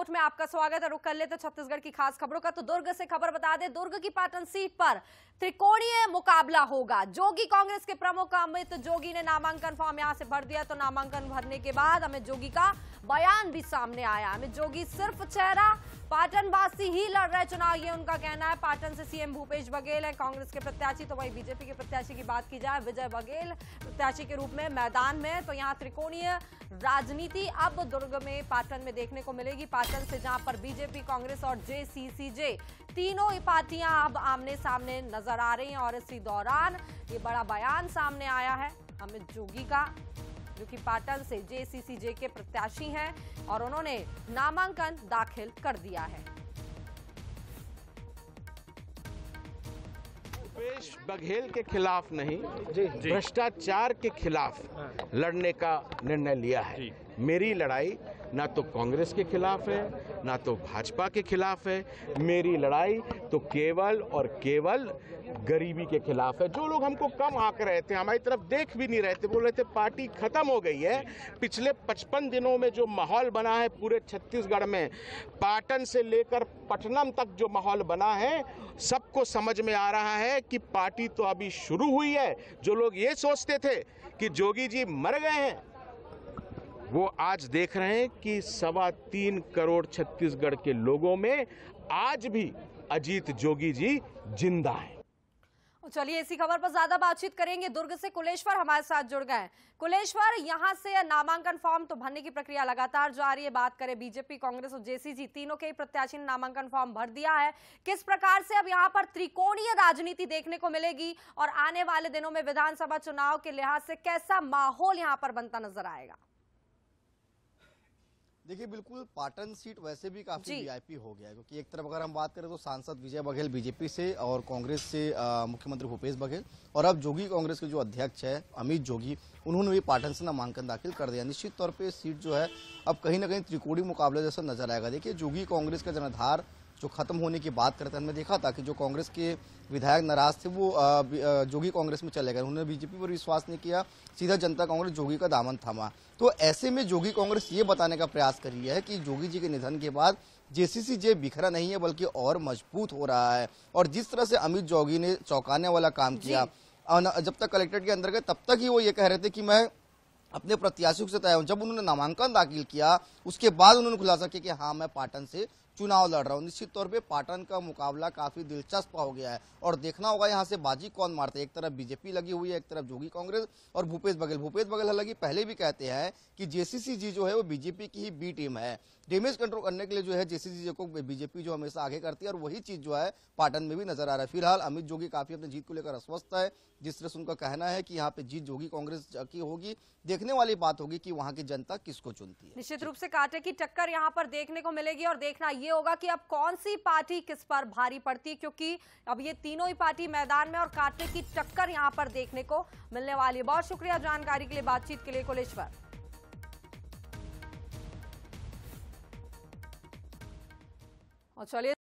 Report में आपका स्वागत है। रुक कर लेते छत्तीसगढ़ की खास खबरों का। तो दुर्ग से खबर बता दे, दुर्ग की पाटन सीट पर त्रिकोणीय मुकाबला होगा। जोगी कांग्रेस के प्रमुख अमित जोगी ने नामांकन फॉर्म यहाँ से भर दिया तो नामांकन भरने के बाद अमित जोगी का बयान भी सामने आया। अमित जोगी सिर्फ़ चेहरा पाटनवासी ही लड़ रहे चुनाव, ये उनका कहना है। पाटन से सीएम भूपेश बघेल है, कांग्रेस के प्रत्याशी तो वही बीजेपी के प्रत्याशी की बात की जाए, विजय बघेल प्रत्याशी के रूप में मैदान में तो यहाँ त्रिकोणीय राजनीति अब दुर्ग में पाटन में देखने को मिलेगी। पाटन से जहाँ पर बीजेपी, कांग्रेस और जेसीसीजे तीनों ही पार्टियाँ अब आमने सामने नज़र आ रही हैं, और इसी दौरान ये बड़ा बयान सामने आया है, अमित जोगी का। जो कि पाटन से जेसीसीजे के प्रत्याशी हैं और उन्होंने नामांकन दाखिल कर दिया है। भूपेश बघेल के खिलाफ नहीं भ्रष्टाचार के खिलाफ लड़ने का निर्णय लिया है। मेरी लड़ाई ना तो कांग्रेस के खिलाफ है, ना तो भाजपा के खिलाफ है। मेरी लड़ाई तो केवल और केवल गरीबी के खिलाफ है। जो लोग हमको कम आंक रहे थे, हमारी तरफ़ देख भी नहीं रहे थे, बोल रहे थे पार्टी खत्म हो गई है। पिछले 55 दिनों में जो माहौल बना है पूरे छत्तीसगढ़ में, पाटन से लेकर पटनम तक जो माहौल बना है, सबको समझ में आ रहा है कि पार्टी तो अभी शुरू हुई है। जो लोग ये सोचते थे कि जोगी जी मर गए हैं वो आज देख रहे हैं कि सवा तीन करोड़ छत्तीसगढ़ के लोगों में आज भी अजीत जोगी जी ज़िंदा हैं। चलिए इसी खबर पर ज़्यादा बातचीत करेंगे। दुर्ग से कुलेश्वर हमारे साथ जुड़ गए कुलेश्वर, यहाँ से नामांकन फॉर्म तो भरने की प्रक्रिया लगातार जारी है। बात करें बीजेपी, कांग्रेस और जेसीजी तीनों के प्रत्याशी ने नामांकन फॉर्म भर दिया है। किस प्रकार से अब यहाँ पर त्रिकोणीय राजनीति देखने को मिलेगी और आने वाले दिनों में विधानसभा चुनाव के लिहाज से कैसा माहौल यहाँ पर बनता नज़र आएगा? देखिए बिल्कुल पाटन सीट वैसे भी काफ़ी। वीआईपी हो गया है क्योंकि एक तरफ़ अगर हम बात करें तो सांसद विजय बघेल बीजेपी से और कांग्रेस से मुख्यमंत्री भूपेश बघेल और अब जोगी कांग्रेस के जो अध्यक्ष है अमित जोगी उन्होंने भी पाटन से नामांकन दाखिल कर दिया निश्चित तौर पर सीट जो है अब कहीं ना कहीं त्रिकोणी मुकाबले जैसा नज़र आएगा देखिए जोगी कांग्रेस का जनाधार जो खत्म होने की बात करते हैं हमने देखा था कि जो कांग्रेस के विधायक नाराज़ थे वो जोगी कांग्रेस में चले गए। उन्होंने बीजेपी पर विश्वास नहीं किया सीधा जनता कांग्रेस जोगी का दामन थामा। तो ऐसे में जोगी कांग्रेस ये बताने का प्रयास कर रही है कि जोगी जी के निधन के बाद जेसीसी जे बिखरा नहीं है बल्कि और मज़बूत हो रहा है। और जिस तरह से अमित जोगी ने चौंकाने वाला काम किया जब तक कलेक्ट्रेट के अंदर गए तब तक ही वो ये कह रहे थे कि मैं अपने प्रत्याशियों से तय हूँ। जब उन्होंने नामांकन दाखिल किया उसके बाद उन्होंने खुलासा किया कि हाँ मैं पाटन से चुनाव लड़ रहा हूँ। निश्चित तौर पे पाटन का मुकाबला काफ़ी दिलचस्प हो गया है। और देखना होगा यहाँ से बाजी कौन मारते हैं। एक तरफ़ बीजेपी लगी हुई है, एक तरफ़ जोगी कांग्रेस और भूपेश बघेल। भूपेश बघेल हालाँकि पहले भी कहते हैं कि जेसीसी जी जो है वो बीजेपी की ही बी टीम है। डेमेज कंट्रोल करने के लिए जो है जेसीसी जी को बीजेपी जो हमेशा आगे करती है और वही चीज़ जो है पाटन में भी नज़र आ रहा है। फ़िलहाल अमित जोगी काफ़ी अपनी जीत को लेकर अस्वस्थ है, जिस तरह से उनका कहना है कि यहाँ पे जीत जोगी कांग्रेस की होगी। देखने वाली बात होगी कि वहाँ की जनता किसको चुनती है। निश्चित रूप से कांटे की टक्कर यहाँ पर देखने को मिलेगी और देखना ये होगा कि अब कौन सी पार्टी किस पर भारी पड़ती है, क्योंकि अब ये तीनों ही पार्टी मैदान में और कांटे की टक्कर यहाँ पर देखने को मिलने वाली है। बहुत शुक्रिया जानकारी के लिए, बातचीत के लिए कुलेश्वर और चलिए